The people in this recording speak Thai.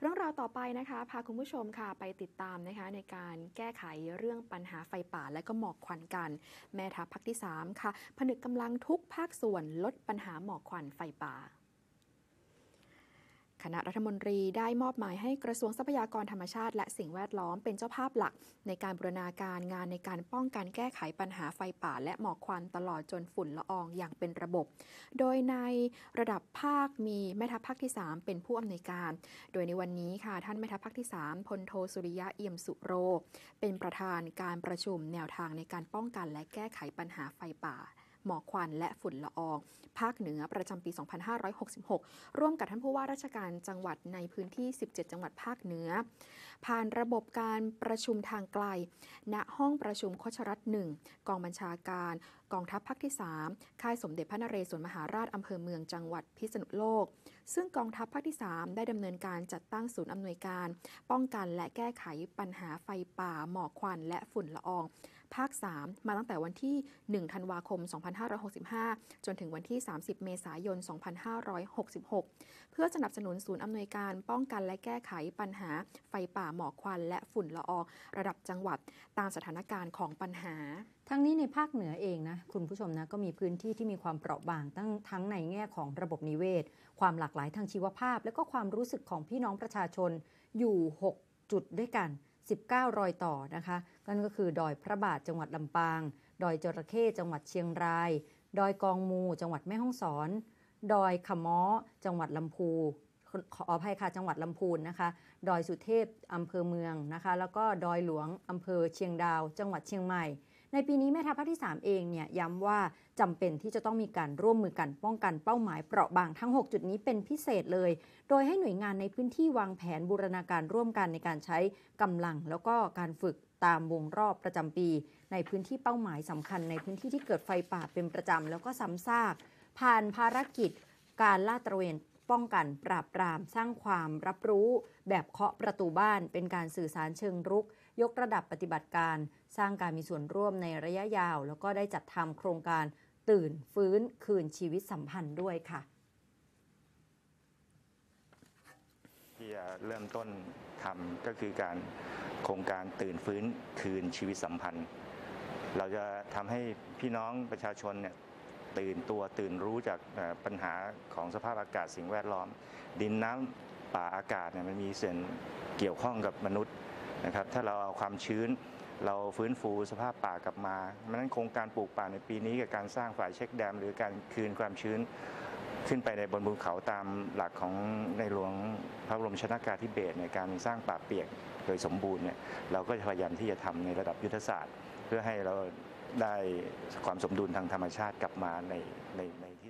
เรื่องราวต่อไปนะคะพาคุณผู้ชมค่ะไปติดตามนะคะในการแก้ไขเรื่องปัญหาไฟป่าและก็หมอกควันกัน แม่ทัพภาคที่ 3 ค่ะ ผนึกกำลังทุกภาคส่วนลดปัญหาหมอกควันไฟป่า คณะรัฐมนตรีได้มอบหมายให้กระทรวงทรัพยากรธรรมชาติ และสิ่งแวดล้อมเป็นเจ้าภาพหลัก ในการบูรณาการงานในการป้องกันแก้ไขปัญหาไฟป่า และหมอกควันตลอดจนฝุ่นละอองอย่างเป็นระบบ โดยในระดับภาคมีแม่ทัพภาคที่ 3 เป็นผู้อำนวยการ โดยในวันนี้ค่ะท่านแม่ทัพภาคที่ 3พลโทสุริยะเอี่ยมสุโร เป็นประธานการประชุมแนวทางในการป้องกันและแก้ไขปัญหาไฟป่า หมอกควันและฝุ่นละออง ภาคเหนือประจำปี 2566 ร่วมกับท่านผู้ว่าราชการจังหวัดในพื้นที่ 17 จังหวัดภาคเหนือ ผ่านระบบการประชุมทางไกล ณห้องประชุมโคชรัตน์หนึ่งกองบัญชาการ กองทัพภาคที่ 3 ค่ายสมเด็จพระนเรศวรมหาราชอำเภอเมืองจังหวัดพิษณุโลก ซึ่งกองทัพภาคที่ 3 ได้ดำเนินการจัดตั้งศูนย์อำนวยการ ป้องกันและแก้ไขปัญหาไฟป่าหมอกควันและฝุ่นละออง ภาค 3 มาตั้งแต่วันที่ 1 ธันวาคม 2565 จนถึงวันที่ 30 เมษายน 2566 เพื่อสนับสนุนศูนย์อำนวยการป้องกันและแก้ไขปัญหาไฟป่าหมอกควัน และฝุ่นละอองระดับจังหวัดตามสถานการณ์ของปัญหา ทั้งนี้ในภาคเหนือเองนะคุณผู้ชมนะก็มีพื้นที่ที่มีความเปราะบางทั้งทั้งในแง่ของระบบนิเวศ ความหลากหลายทางชีวภาพ และก็ความรู้สึกของพี่น้องประชาชนอยู่ 6 จุดด้วยกัน 19 รอยต่อนะคะ นั่นก็คือดอยพระบาทจังหวัดลำปาง ดอยจระเข้จังหวัดเชียงราย ดอยกองมูจังหวัดแม่ฮ่องสอน ดอยขม้อจังหวัดลำพูขออภัยค่ะจังหวัดลำพูนนะคะ ดอยสุเทพอำเภอเมืองนะคะ แล้วก็ดอยหลวงอำเภอเชียงดาว จังหวัดเชียงใหม่ ในปีนี้แม่ทัพภาคที่ 3 เองเนี่ยย้ำว่าจำเป็นที่จะต้องมีการร่วมมือกันป้องกันเป้าหมายเปราะบางทั้ง 6 จุดนี้เป็นพิเศษเลย โดยให้หน่วยงานในพื้นที่วางแผนบูรณาการร่วมกันในการใช้กำลังแล้วก็การฝึกตามวงรอบประจำปี ในพื้นที่เป้าหมายสำคัญในพื้นที่ที่เกิดไฟป่าเป็นประจำแล้วก็ซ้ำซากผ่านภารกิจการลาดตระเวน ป้องกันปราบปรามสร้างความรับรู้แบบเคาะประตูบ้าน เป็นการสื่อสารเชิงรุก ยกระดับปฏิบัติการ สร้างการมีส่วนร่วมในระยะยาว แล้วก็ได้จัดทำโครงการตื่นฟื้นคืนชีวิตสัมพันธ์ด้วยค่ะ ที่จะเริ่มต้นทำก็คือการโครงการตื่นฟื้นคืนชีวิตสัมพันธ์ เราจะทำให้พี่น้องประชาชนเนี่ย ตื่นตัวตื่นรู้จากปัญหาของสภาพอากาศสิ่งแวดล้อม ดินน้ำป่าอากาศเนี่ยมันมีส่วนเกี่ยวข้องกับมนุษย์นะครับถ้าเราเอาความชื้นเราฟื้นฟูสภาพป่ากลับมาเพราะฉะนั้นโครงการปลูกป่าในปีนี้กับการสร้างฝ่ายเช็คแดม หรือการคืนความชื้นขึ้นไปในบนภูเขาตามหลักของในหลวงพระบรมชนากาธิเบศในการสร้างป่าเปียกโดยสมบูรณ์เนี่ยเราก็พยายามที่จะทำในระดับยุทธศาสตร์ เพื่อให้เรา ได้ความสมดุลทางธรรมชาติกลับมาในในในที่